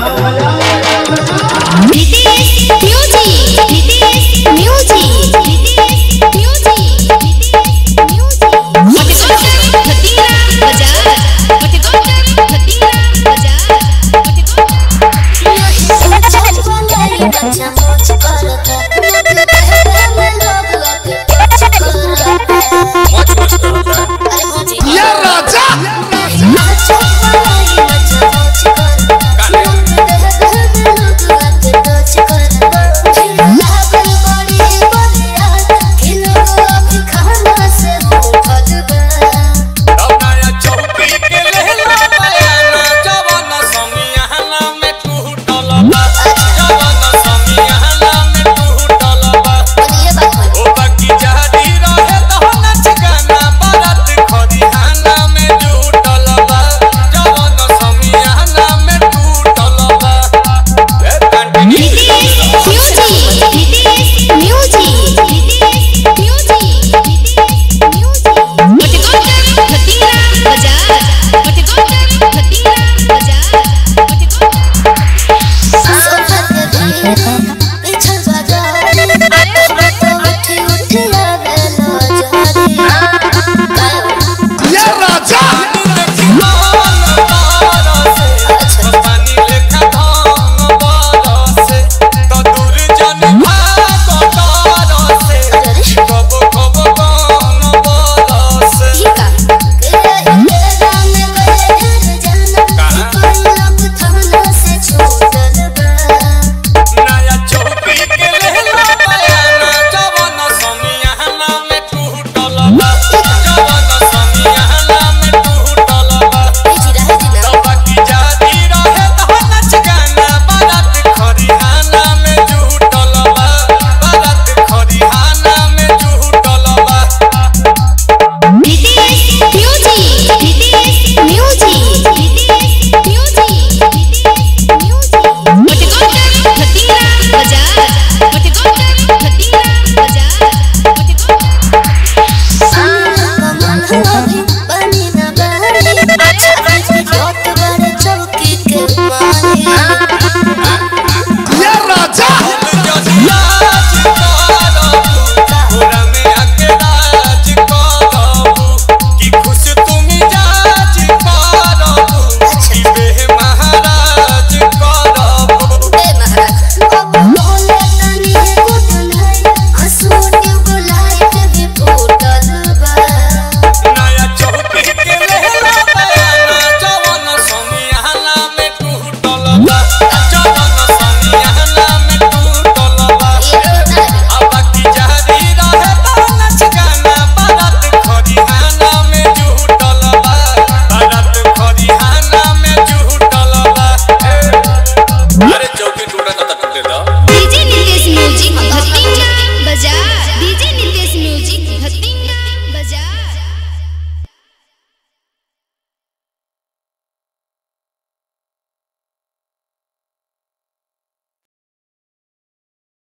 यहाँ मज़ा